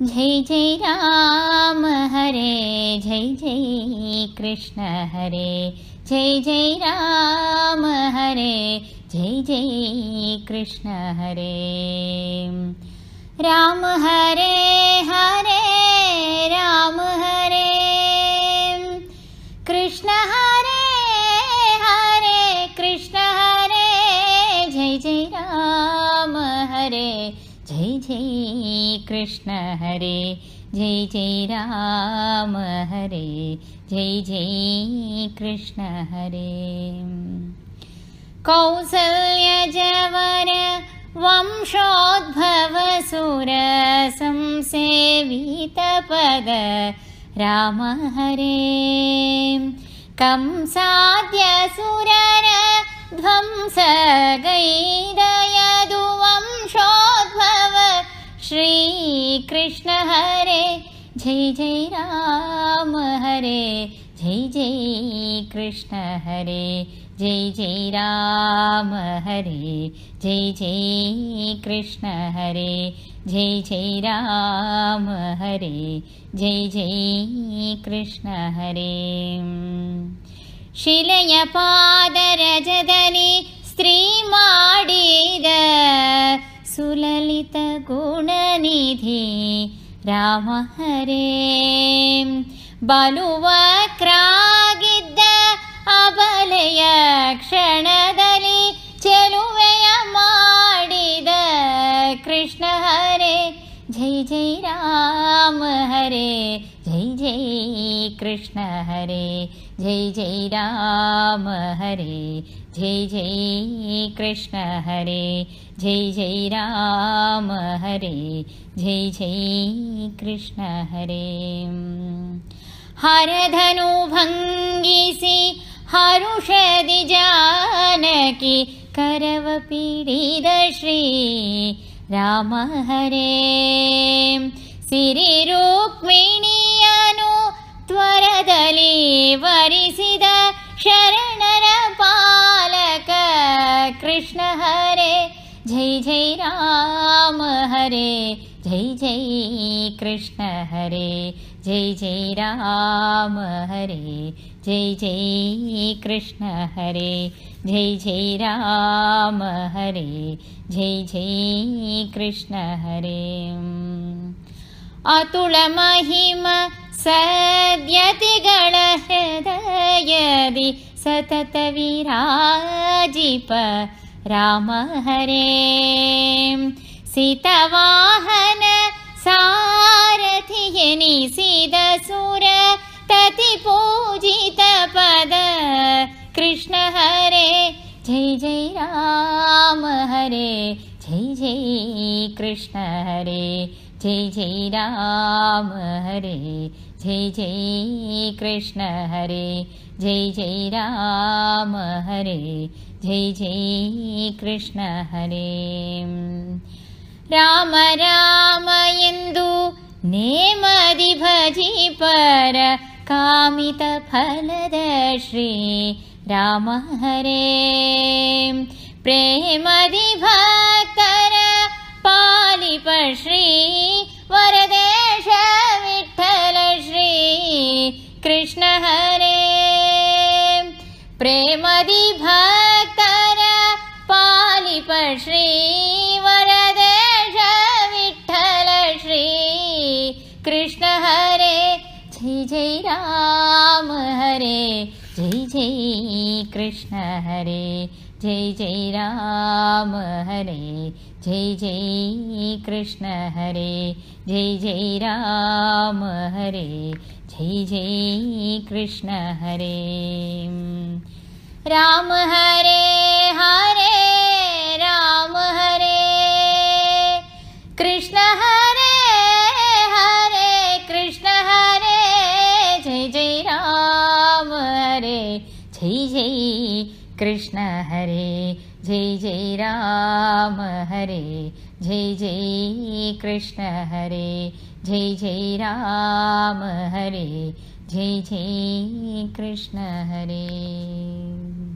जय जय राम हरे जय जय कृष्ण हरे जय जय राम हरे जय जय कृष्ण हरे। राम हरे हरे राम हरे। कृष्ण हरे हरे कृष्ण हरे। जय जय राम हरे जय जय कृष्ण हरे जय जय राम हरे जय जय कृष्ण हरे। कौसल्यजवर वंशोद्भवसुरसंसेवितपद राम हरे। कंसाद्यसुरर ध्वंस कृष्ण हरे जय जय राम हरे जय जय कृष्ण हरे जय जय राम हरे जय जय कृष्ण हरे जय जय राम हरे जय जय कृष्ण हरे। शिलय पादरजदनि स्त्री माडिद सुललित ಗುಣನಿಧಿ ರಾಮ ಹರೇ ಬಲುವಕ್ರಾಗಿದ್ದ ಅಬಲೆಯ ಕ್ಷಣದಲ್ಲಿ ಚೆಲುವೆಯ ಮಾಡಿದ ಕೃಷ್ಣ ಹರೇ ಜೈ ಜೈ ರಾಮ ಹರೇ जय कृष्ण हरे जय जय राम हरे जय जय कृष्ण हरे जय जय राम हरे जय जय कृष्ण हरे। हर धनुभङ्गि हरुषदि जानकी करव पीडित श्री राम हरे। श्रीरूक्मिणी ವರಿಸಿದ ಶರಣರ ಪಾಲಕ ಕೃಷ್ಣ ಹರೇ ಜೈ ಜೈ ರಾಮ ಹರೇ ಜೈ ಜೈ ಕೃಷ್ಣ ಹರೇ ಜೈ ಜೈ ರಾಮ ಹರೇ ಜೈ ಜೈ ಕೃಷ್ಣ ಹರೇ ಜೈ ಜೈ ರಾಮ ಹರೇ ಜೈ ಜೈ ಕೃಷ್ಣ ಹರೇ ಅತುಳ सद्यति गणहृदयदि सततविराजिप राम हरे। सितवाहन सारथि निसिदसुर तति पूजितपद कृष्ण हरे जय जय राम हरे। जय जय कृष्ण हरे। जय जय राम हरे जय जय कृष्ण हरे जय जय राम हरे जय जय कृष्ण हरे। राम राम इन्दु नेमदि भजी पर कामितफलद श्री राम हरे। प्रेमदि भ पर श्री वरदेश विठ्ठल श्री कृष्ण हरे प्रेमदि भक्तर पालि श्री वरदेश विठ्ठल श्री कृष्ण हरे जय जय राम हरे। जय जय। कृष्ण हरे जय जय राम हरे जय जय कृष्ण हरे जय जय राम हरे जय जय कृष्ण हरे। राम हरे हरे जय जय कृष्ण हरे जय जय राम हरे जय जय कृष्ण हरे जय जय राम हरे जय जय कृष्ण हरे।